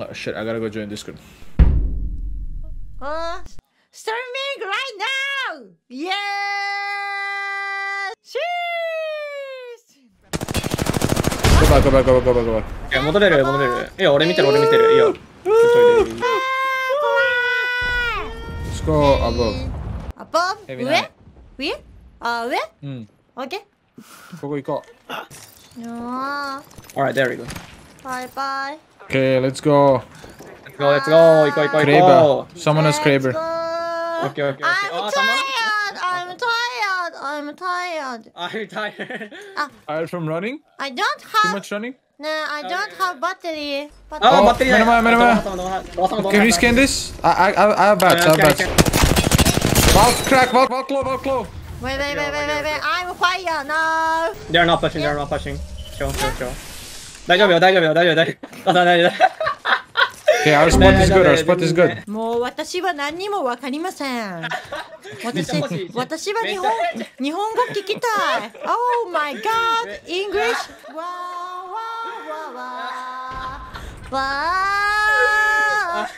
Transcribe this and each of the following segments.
Oh shit, I gotta go join Discord. Uh, streaming right now! Yeah! Sheesh! Go back, go back, go back, go back, go back. いや戻れる戻れるいや俺見てる俺見てるいいよ Let's go above. above? 上.上あ、上うん。?OK? ここ行こう。あ Alright there we go バイバイ。Okay, let's go. Let's go, let's go. Go, go, go. Kraber. Someone has Kraber. Okay, okay, okay. I'm oh, tired. I'm tired. I'm tired. Are you tired? Uh, tired from running? I don't have... Too much running? No, I don't have battery. battery. Oh, oh, battery. Mana, mana, mana. Can we scan this? I, I, I have bats. I have bats. Valve crack. Valve, valve claw, valve claw. Wait, wait, wait, wait, wait, wait. I'm fire No. They're not pushing. They're not pushing. Chill, chill, chill. 大丈夫よ大丈夫よ大丈夫大丈夫大丈夫 Okay, our spot is good, our spot is good. もう私は何にもわかりません。私私は日本日本語聞きたい。Oh my god! English! わーわーわーわーわ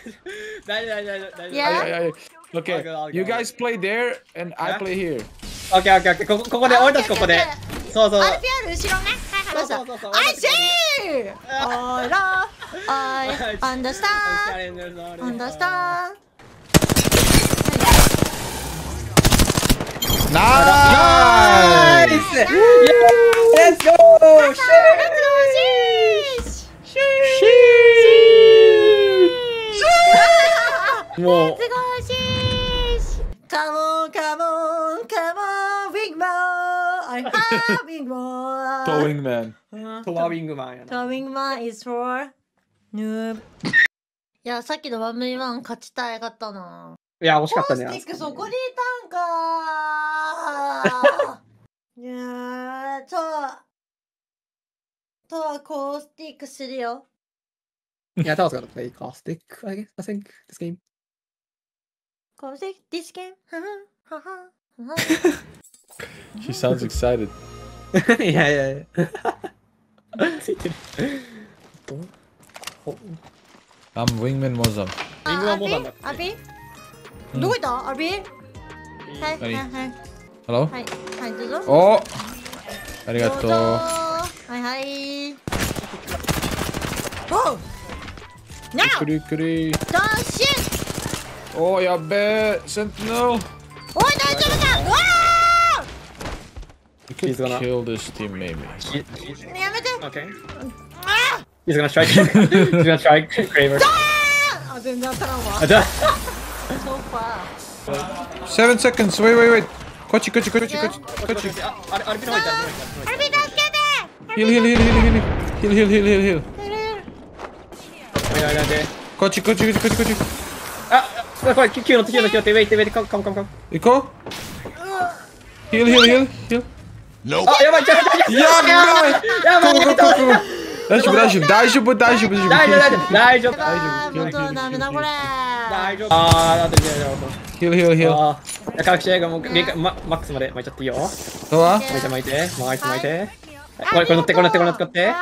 大丈夫大丈夫大丈夫. Okay, Okay, okay, you okay. guys play there and I play here. オッケーオッケーオッケーここここで俺たちここでそうそうー。RPR 後ろね。はいはいそうそうそう I see! Alright, I understand. Understand. Nice! Nice! Let's go! Let's go, sheesh! もう Let's go, sheesh! Come on, come トウィングマン。トウィングマン。トウィングマン is for noob。いや、さっきのワンミワン勝ちたいかったな。いや、惜しかったね。スティックそこにいたんか。いやー、とは、とはコースティックするよ。いや、たぶんそこでコースティック、I guess, I think, this game. コースティック、this game? ははは。はは。She sounds excited. yeah, yeah, yeah. I'm wingman Mozam. Wingman Mozam. Abi? Hmm. 누구 있다? 아비? 하이, 하이, hi. Hello? Oh, 하이, 누구? Hi, 아리가또. Oh, 하이. 오! Now! 그리, 그리. 더 신! 오, Oh, 센티넬! 오, 나 夫かうわ You could He's gonna- kill this team maybe. ーやめて Okay. あ He's gonna strike. He's gonna strike Kraver. ーあ、全然当たらんわあ、。じゃあ。 So far. Seven seconds. Wait, wait, wait. こっちこっちこっちこっちこっち。あ、あれ、あれ、ピノ入った、アルビ助けて Heal, heal, heal, heal, heal. Heal, heal, heal, heal, heal. ピノ入った。こっちこっちこっちこっちこっち。あ、これ、9の9の9の手、ウェイト、ウェイト、カムカムカムカム。行こう Heal, heal, heal, heal. あ、やばい、やばい、やばい。やばいやばい、ここここここ大丈夫大丈夫大丈夫大丈夫大丈夫大丈夫、大丈夫、大丈夫。あー、もうダメだこれ大丈夫。あー、あとで、大丈夫。Heal, heal, heal. あー、各試合がもう、限界ママックスまで巻いちゃっていいよ。どうは巻いて巻いて、巻いて巻いて。はいこれ、これ乗って、これ乗って、これ乗って、オッケー、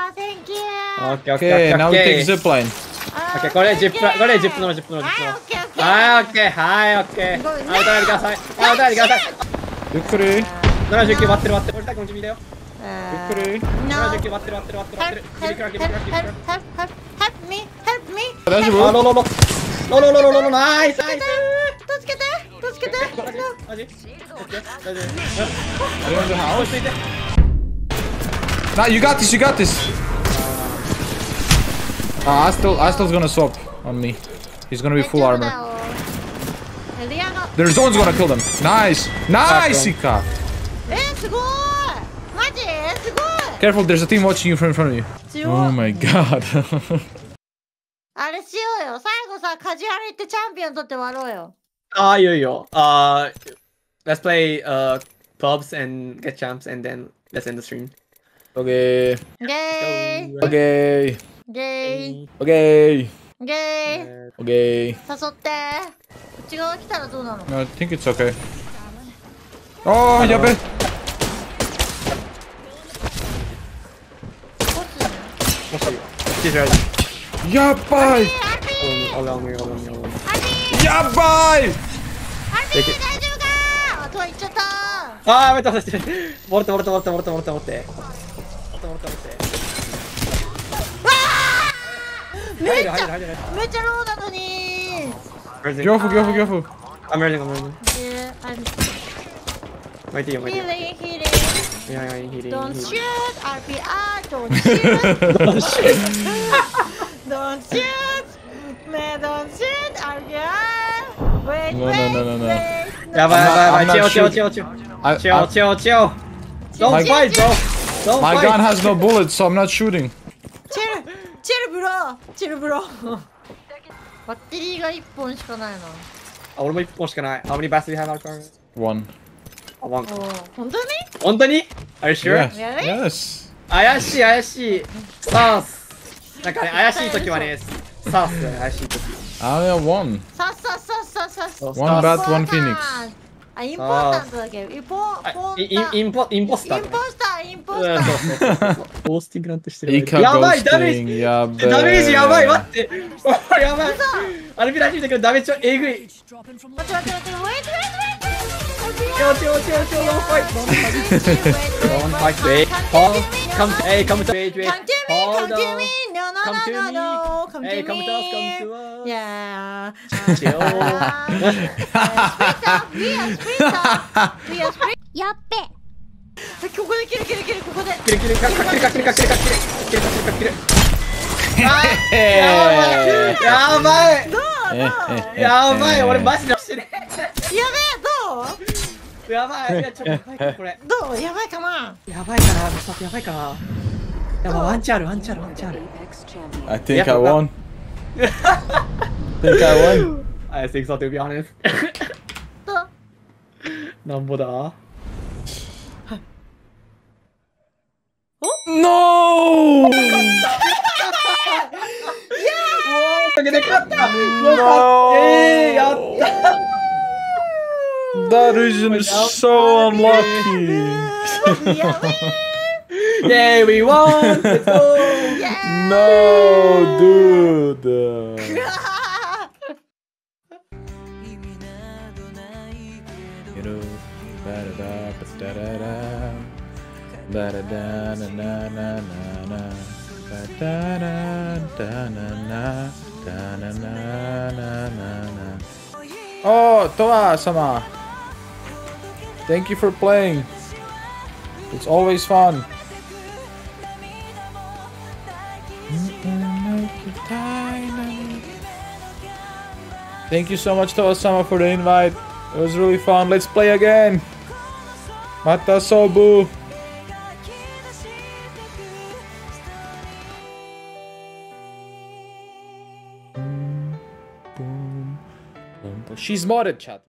オッケー、オッケー。now take ケー。zipline. オッケー、これ、ジップラ、これ、ジップの、ジップの、ジップの。はい、オッケーはい、オッケー、はい、オッケー。ごめんあ、歌われてください。あ、歌われてください。ゆっくり no. You got this, you got this. Uh, Astel, Astel's gonna swap on me. He's gonna be full armor. Their zone's gonna kill them. Nice! Nice, Ika! Careful, there's a team watching you from in front of you. Oh my god. あれしようよ。最後さ、カジュアルってチャンピオン取って割ろうよ。ああ、いいよいいよ。あ、uh, Let's play、uh, pubs and get champs and then let's end the stream. Okay. Yay. Okay. Yay. Okay. Yay. Okay. Okay. I think it's okay. Oh, ああ、やべ。やばいアルビー大丈夫かあー、待って待って待って。ボルトボルトボルトボルトボルトボルト。ボルトボルトボルト。めっちゃめっちゃローなのに.ギョフギョフギョフ I'm emerging, I'm emerging. Yeah, I'm My team, my team. healing, You're not even heating. Don't heating. shoot, RPR, don't shoot. don't shoot. don't shoot. Man, don't shoot, RPR. Wait, no, wait, no, no, no, no. wait. No. Yeah, but, but, but, chill, chill, chill, chill. I, chill, I, chill, chill. Don't my, fight, bro. Don't my fight. gun has no bullets, so I'm not shooting. Chill, chill, bro. Chill, bro. バッテリーが1本しかないな。あ、俺も1本しかない。How many batteries do you have out of One. あ、ワン本当に？本当に ?Are you sure? Yes. 怪しい怪しい。サース。なんかね、怪しい時はね、サースだね、怪しい時。I only have one. さっさっさっさっさっさ。One bat, one phoenix. あ、インポータントだけど、インポあポンインインポインポスター。インポスター、インポうんスター。ゴースティングなんてしてる。やばい、ダメージ。ダメージやばい、待って。やばい。アルビラシーだけどダメージちょえぐい。待って待って待って、wait, wait, wait. やっべ やばいい。やちょっとやばいかこれ。うどう？やばいかな。やばいかなやばいかなやばいワンチャンあるワンチャンあるワンチャンある。I think I won. think I won. I think so to be honest. なんぼだ？No! かけて勝ったやった That is so unlucky. yeah, we won. No, dude. Oh, to sama. Thank you for playing. It's always fun. Thank you so much, to Osama for the invite. It was really fun. Let's play again. Mata Sobu. She's modded, chat.